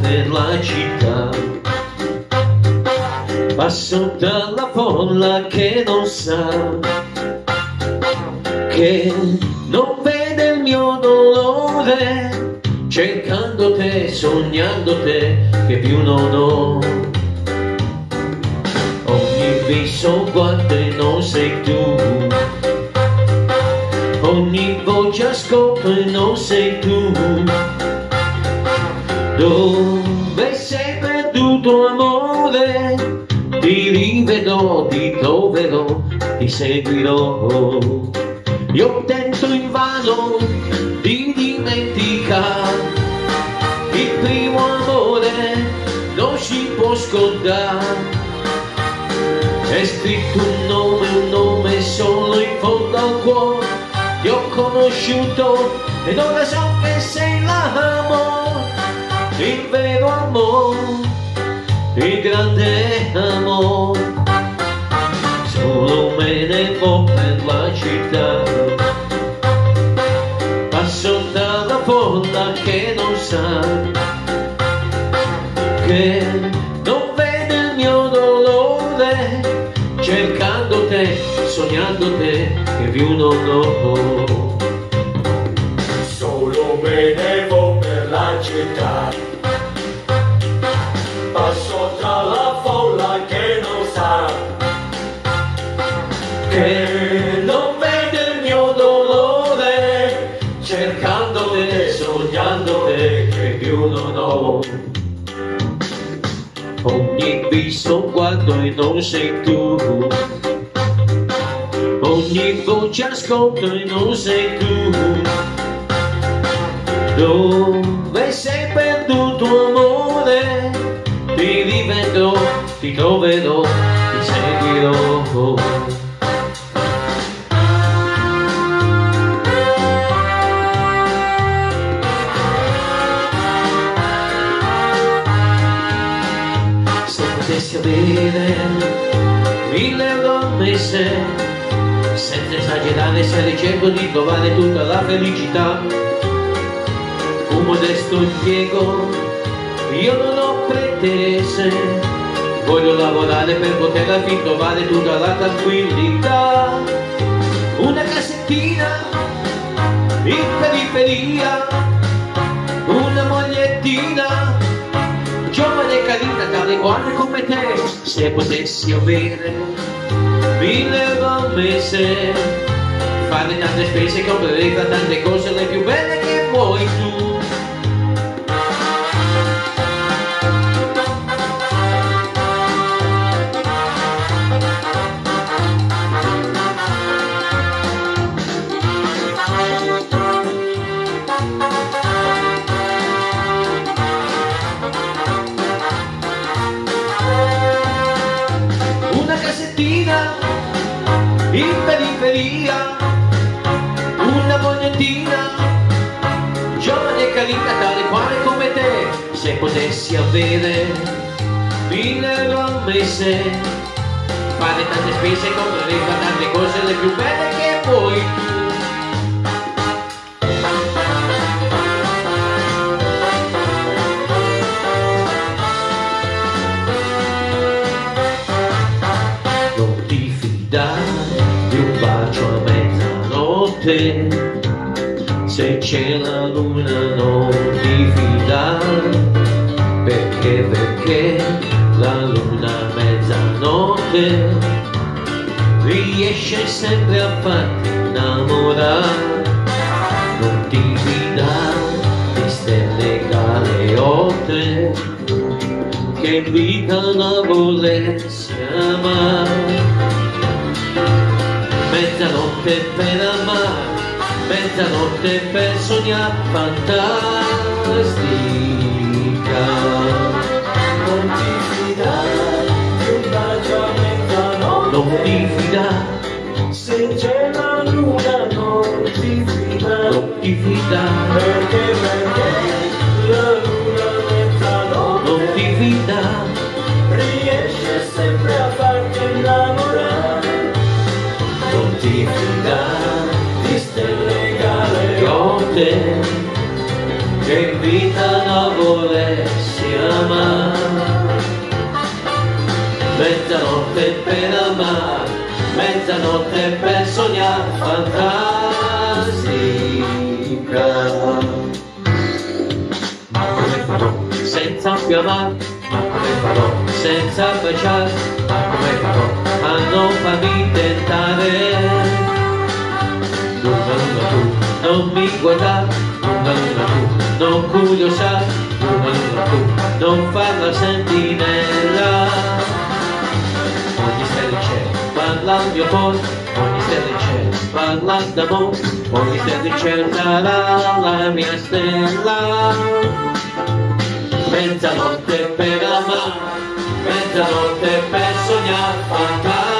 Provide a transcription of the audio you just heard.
per la città. Passo dalla folla che non sa, che non vede il mio dolore, cercando te, sognando te, che più non ho. Ogni viso guarda e non sei tu, ogni voce ascolto e non sei tu. Dove sei perduto amore? Ti rivedrò, ti troverò, ti seguirò. Io tento invano di dimenticare il primo amore, non si può scordare. È scritto un nome, un nome solo in fondo al cuore. Ti ho conosciuto ed ora so che sei l'amore il vero amore, il grande amore. Solo me ne vo per la città, passo dalla folla che non sa, che non vede il mio dolore, cercando te, sognando te, che più non ho. Solo me ne vo per la città. Te, che più non ho. Ogni viso guardo e non sei tu, ogni voce ascolto e non sei tu. Dove sei perduto amore? Ti rivedrò, ti troverò, avere mille mese, senza esagerare se ricerco di trovare tutta la felicità, un modesto impiego, io non ho pretese, voglio lavorare per poter alla fin trovare tutta la tranquillità, una casettina in periferia, se potessi avere mille euro al mese fare tante spese comprerei tra tante cose le più belle che vuoi tu in periferia, una mogliettina, giovane e carina tale quale come te, se potessi avere mille mese, fare tante spese, comprare tante cose le più belle che vuoi mezzanotte, se c'è la luna non ti fidare, perché perché la luna a mezzanotte riesce sempre a farti innamorare. Non ti fidare di stelle galeotte, che invitano a volersi amare. Mezzanotte per amare, mezzanotte per sognare fantastica. Non ti fidare un bacio a mezzanotte Non ti fidare, Se c'è la luna non ti fidare non ti fidare, Perché perché la luna a mezzanotte non ti fidare, Riesce sempre a farti innamorare. Non te che in vita non volessi amare mezzanotte per amare mezzanotte per sognare fantastica senza più amare ma come farò? Senza baciare, ma come farò? Ma non fammi tentare, tu, tu, tu, tu non mi guardare, luna, luna tu, non curiosare, luna, luna tu, non farla sentinella. Ogni stella c'è, parla al mio cuore, ogni stella c'è, parla d'amore, ogni stella c'è, sarà la mia stella. Mezzanotte per amare, mezzanotte per sognare, fantasma.